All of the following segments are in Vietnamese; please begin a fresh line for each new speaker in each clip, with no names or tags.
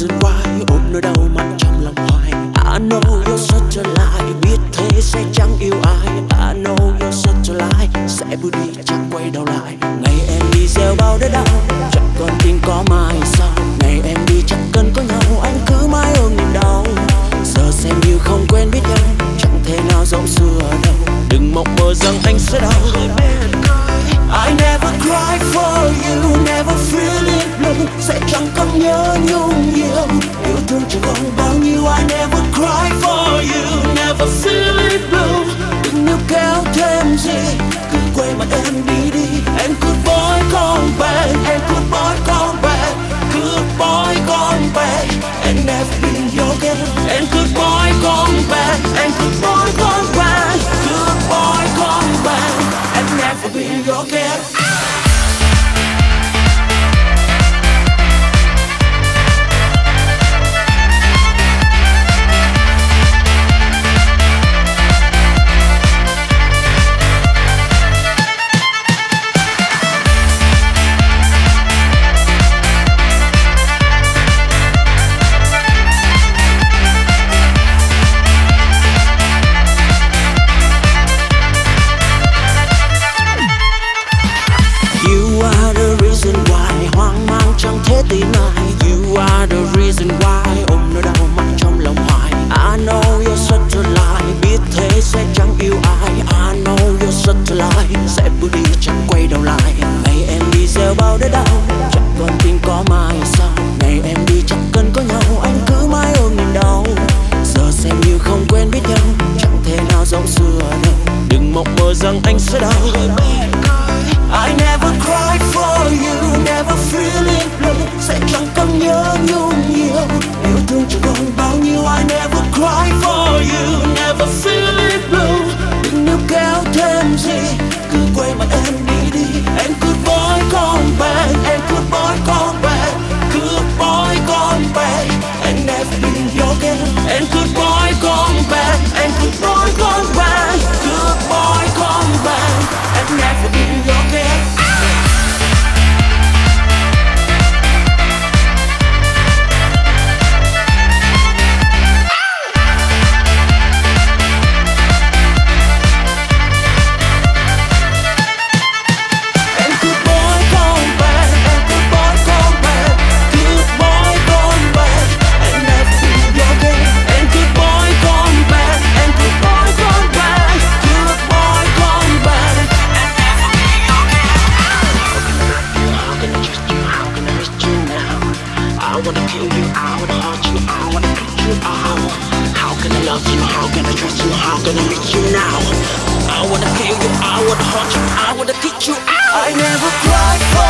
reason why ôm nỗi đau mặn trong lòng hoài. I know you're such a lie biết thế sẽ chẳng yêu ai. I know you're such a lie sẽ bước đi chẳng quay đầu lại. Ngày em đi gieo bao đớn đau chẳng còn tin có mai sau. Ngày em đi chẳng cần có nhau anh cứ mãi ôm niềm đau. Giờ xem như không quen biết nhau chẳng thể nào giống xưa đâu. Đừng mộng mơ rằng anh sẽ đau. I never cry for you, never feel it blue Sẽ chẳng còn nhớ nhung gì. rằng anh sẽ đau. I never cried for you, never feeling blue. Sẽ chẳng còn nhớ nhung. you, I wanna hurt you, I you. How can I love you? How can I trust you? How can I meet you now? I wanna kill you, I wanna hurt you, I wanna beat you out. I never cried for.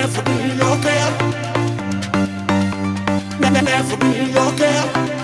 never be your girl. Never be your girl.